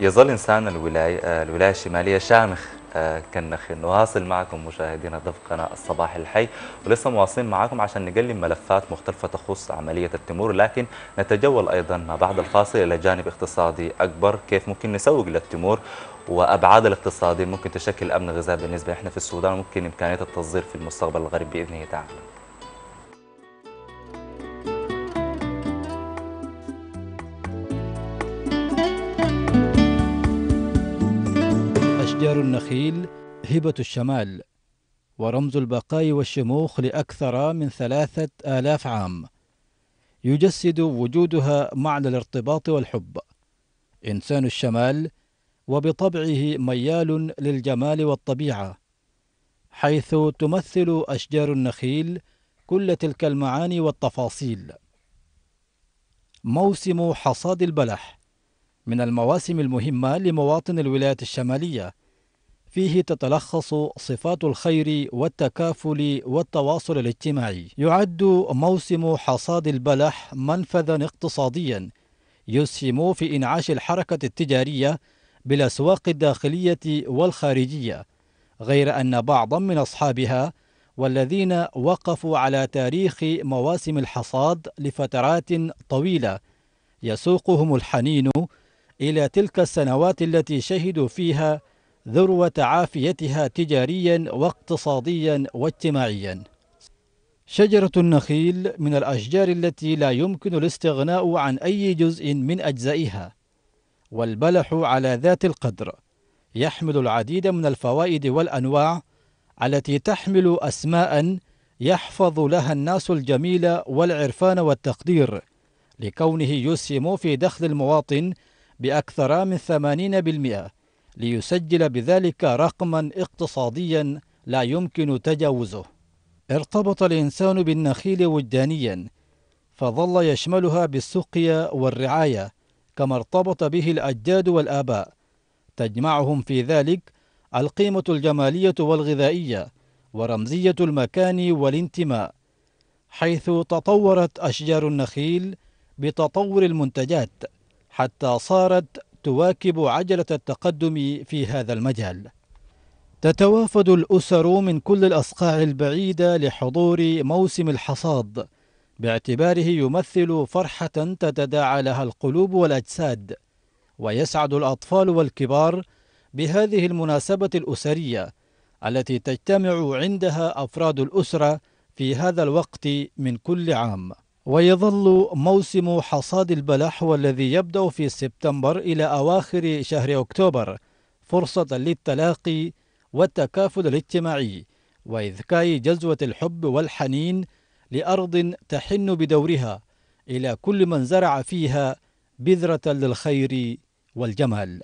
يظل إنسان الولاية, الولاية الشمالية شامخ كالنخل نواصل معكم مشاهدينا ضيف قناة الصباح الحي ولسه مواصلين معكم عشان نقلب ملفات مختلفة تخص عملية التمور لكن نتجول أيضا ما بعد الفاصل إلى جانب اقتصادي أكبر كيف ممكن نسوق للتمور وأبعاد الاقتصادي ممكن تشكل أمن غذاء بالنسبة إحنا في السودان وممكن إمكانية التصدير في المستقبل القريب بإذنه تعالى. أشجار النخيل هبة الشمال ورمز البقاء والشموخ لأكثر من ثلاثة آلاف عام. يجسد وجودها معنى الارتباط والحب. إنسان الشمال وبطبعه ميال للجمال والطبيعة حيث تمثل أشجار النخيل كل تلك المعاني والتفاصيل. موسم حصاد البلح من المواسم المهمة لمواطن الولايات الشمالية. فيه تتلخص صفات الخير والتكافل والتواصل الاجتماعي. يعد موسم حصاد البلح منفذا اقتصاديا. يسهم في إنعاش الحركة التجارية بالأسواق الداخلية والخارجية. غير أن بعضا من أصحابها والذين وقفوا على تاريخ مواسم الحصاد لفترات طويلة يسوقهم الحنين إلى تلك السنوات التي شهدوا فيها ذروة عافيتها تجاريا واقتصاديا واجتماعيا. شجرة النخيل من الأشجار التي لا يمكن الاستغناء عن أي جزء من أجزائها. والبلح على ذات القدر يحمل العديد من الفوائد والأنواع التي تحمل أسماء يحفظ لها الناس الجميل والعرفان والتقدير لكونه يسهم في دخل المواطن بأكثر من 80% ليسجل بذلك رقما اقتصاديا لا يمكن تجاوزه. ارتبط الإنسان بالنخيل وجدانيا فظل يشملها بالسقيا والرعاية كما ارتبط به الأجداد والآباء. تجمعهم في ذلك القيمة الجمالية والغذائية ورمزية المكان والانتماء حيث تطورت أشجار النخيل بتطور المنتجات حتى صارت تواكب عجلة التقدم في هذا المجال. تتوافد الأسر من كل الأصقاع البعيدة لحضور موسم الحصاد. باعتباره يمثل فرحة تتداعى لها القلوب والأجساد. ويسعد الأطفال والكبار بهذه المناسبة الأسرية التي تجتمع عندها أفراد الأسرة في هذا الوقت من كل عام. ويظل موسم حصاد البلح والذي يبدأ في سبتمبر إلى أواخر شهر أكتوبر فرصة للتلاقي والتكافل الاجتماعي وإذكاء جزوة الحب والحنين لأرض تحن بدورها إلى كل من زرع فيها بذرة للخير والجمال.